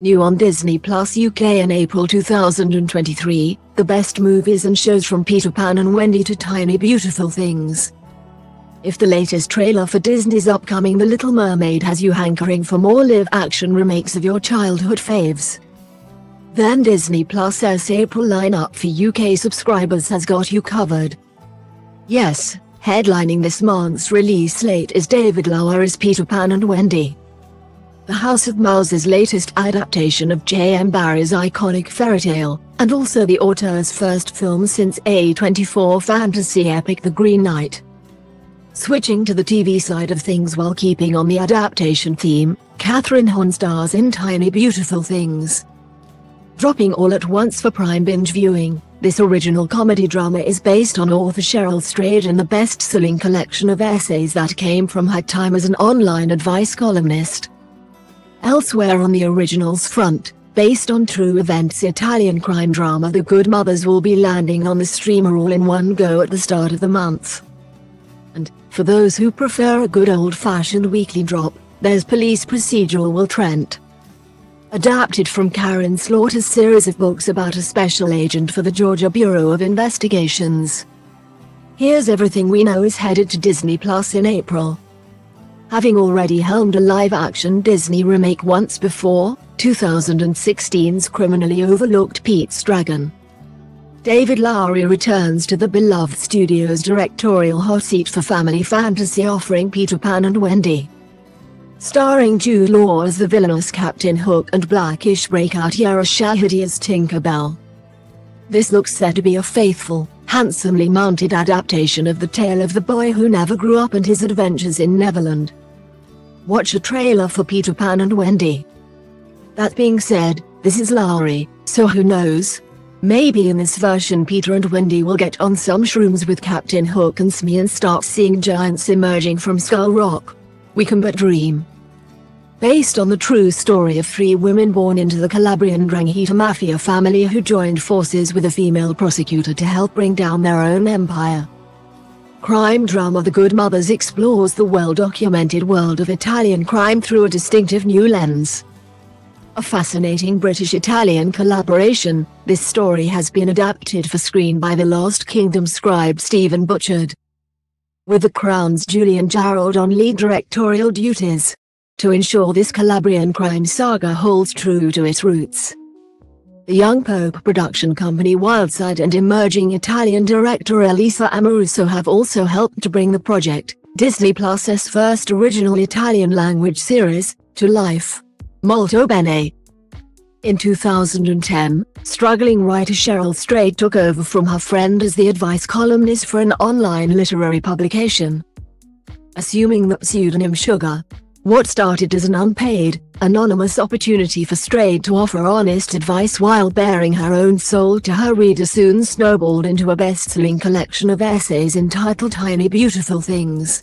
New on Disney Plus UK in April 2023, the best movies and shows from Peter Pan and Wendy to Tiny Beautiful Things. If the latest trailer for Disney's upcoming The Little Mermaid has you hankering for more live-action remakes of your childhood faves, then Disney Plus's April lineup for UK subscribers has got you covered. Yes, headlining this month's release slate is David Lowery's Peter Pan and Wendy. The House of Mouse's latest adaptation of J.M. Barrie's iconic fairy tale, and also the author's first film since A24 fantasy epic The Green Knight. Switching to the TV side of things while keeping on the adaptation theme, Kathryn Hahn stars in Tiny Beautiful Things. Dropping all at once for prime binge viewing, this original comedy drama is based on author Cheryl Strayed and the best-selling collection of essays that came from her time as an online advice columnist. Elsewhere on the originals front, based on true events Italian crime drama The Good Mothers will be landing on the streamer all in one go at the start of the month. And, for those who prefer a good old-fashioned weekly drop, there's police procedural Will Trent. Adapted from Karin Slaughter's series of books about a special agent for the Georgia Bureau of Investigations. Here's Everything We Know is headed to Disney Plus in April having already helmed a live-action Disney remake once before, 2016's criminally overlooked Pete's Dragon. David Lowery returns to the beloved studio's directorial hot seat for family fantasy offering Peter Pan and Wendy. Starring Jude Law as the villainous Captain Hook and Blackish breakout Yara Shahidi as Tinkerbell. This looks set to be a faithful, handsomely mounted adaptation of the tale of the boy who never grew up and his adventures in Neverland. Watch a trailer for Peter Pan and Wendy. That being said, this is Lowery, so who knows? Maybe in this version Peter and Wendy will get on some shrooms with Captain Hook and Smee and start seeing giants emerging from Skull Rock. We can but dream. Based on the true story of three women born into the Calabrian 'Ndrangheta Mafia family who joined forces with a female prosecutor to help bring down their own empire. Crime drama The Good Mothers explores the well-documented world of Italian crime through a distinctive new lens. A fascinating British-Italian collaboration, this story has been adapted for screen by the Last Kingdom scribe Stephen Butchard. With the Crown's Julian Jarrold on lead directorial duties to ensure this Calabrian crime saga holds true to its roots. The Young Pope production company Wildside and emerging Italian director Elisa Amoruso have also helped to bring the project, Disney Plus's first original Italian language series, to life. Molto bene. In 2010, struggling writer Cheryl Strayed took over from her friend as the advice columnist for an online literary publication. Assuming the pseudonym Sugar, what started as an unpaid, anonymous opportunity for Strayed to offer honest advice while baring her own soul to her reader soon snowballed into a best-selling collection of essays entitled Tiny Beautiful Things.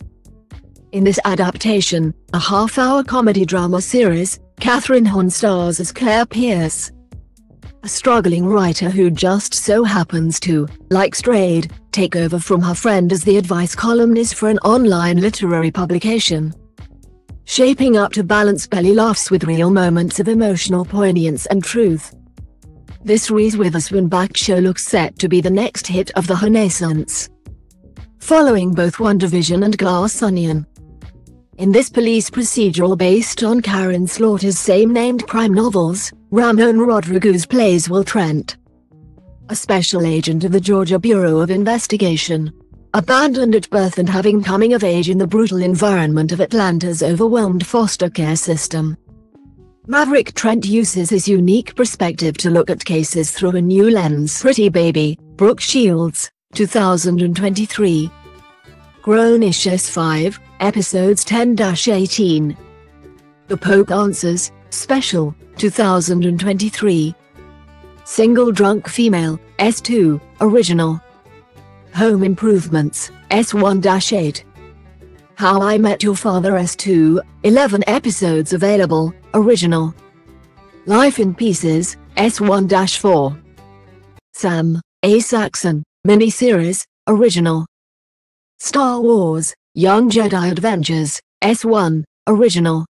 In this adaptation, a half-hour comedy drama series, Kathryn Hahn stars as Claire Pierce, a struggling writer who just so happens to, like Strayed, take over from her friend as the advice columnist for an online literary publication shaping up to balance belly laughs with real moments of emotional poignance and truth. This Reese Witherspoon-backed show looks set to be the next hit of the Renaissance. Following both WandaVision and Glass Onion. In this police procedural based on Karin Slaughter's same-named crime novels, Ramon Rodriguez plays Will Trent, a special agent of the Georgia Bureau of Investigation abandoned at birth and having coming of age in the brutal environment of Atlanta's overwhelmed foster care system. Maverick Trent uses his unique perspective to look at cases through a new lens. Pretty Baby, Brooke Shields, 2023. Grown-ish 5, episodes 10-18. The Pope Answers, Special, 2023. Single Drunk Female, S2, Original, Home Improvements, S1-8. How I Met Your Father S2, 11 episodes available, original. Life in Pieces, S1-4. Sam, A. Saxon, miniseries, original. Star Wars, Young Jedi Adventures, S1, original.